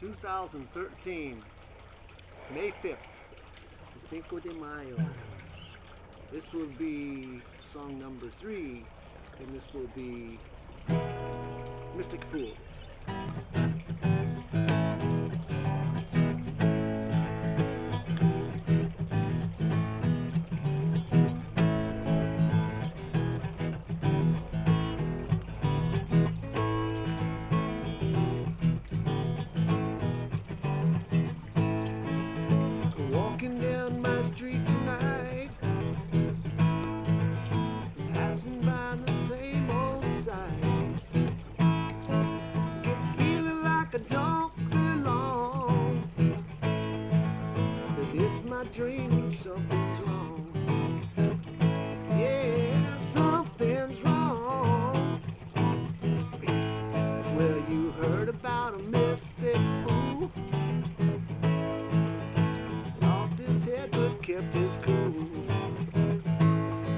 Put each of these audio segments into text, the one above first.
2013, May 5th, Cinco de Mayo. This will be song number three, and this will be Mystic Fool. By the same old sights. Feeling like I don't belong, but it's my dream. Something's wrong. Yeah, something's wrong. Well, you heard about a mystic fool. Lost his head but kept his cool.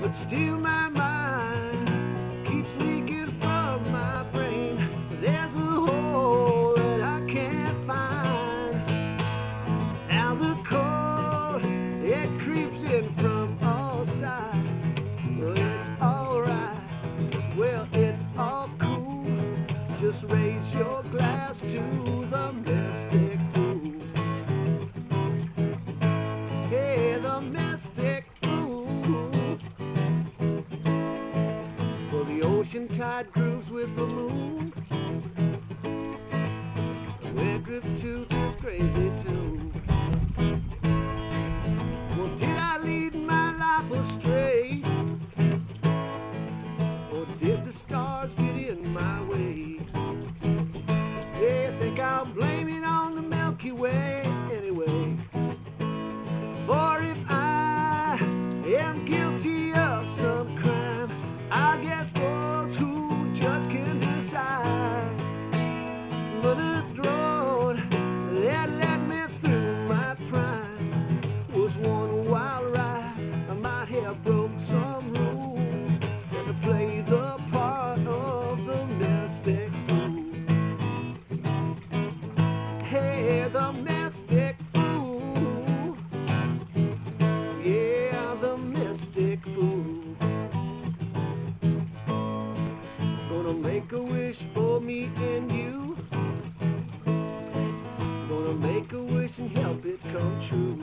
But still my creeps in from all sides. Well, it's alright. Well, it's all cool. Just raise your glass to the mystic fool. Hey, the mystic fool. Well, the ocean tide grooves with the moon. We're gripped to this crazy tune. Astray? Or did the stars get in my way? Yeah, I think I'll blame it on the Milky Way mystic fool. Hey, the mystic fool. Yeah, the mystic fool. Gonna make a wish for me and you. Gonna make a wish and help it come true.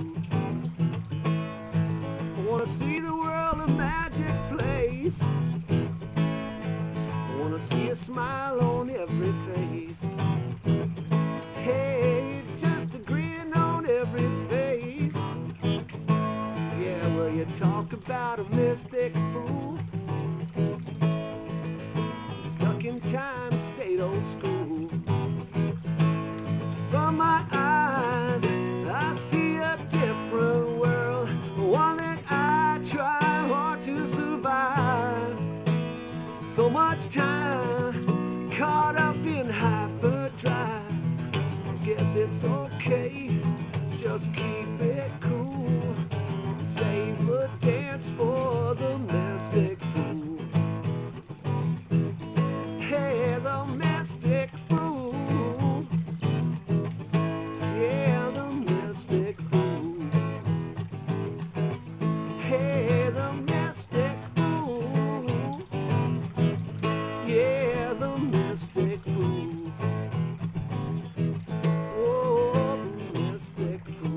I wanna see the world a magic place. I see a smile on every face. Hey, just a grin on every face. Yeah, well, you talk about a mystic fool. Stuck in time, stayed old school. From my eyes, I see a different much time caught up in hyperdrive. Guess it's okay, just keep it cool. Save a dance for the mystic fool. Mystic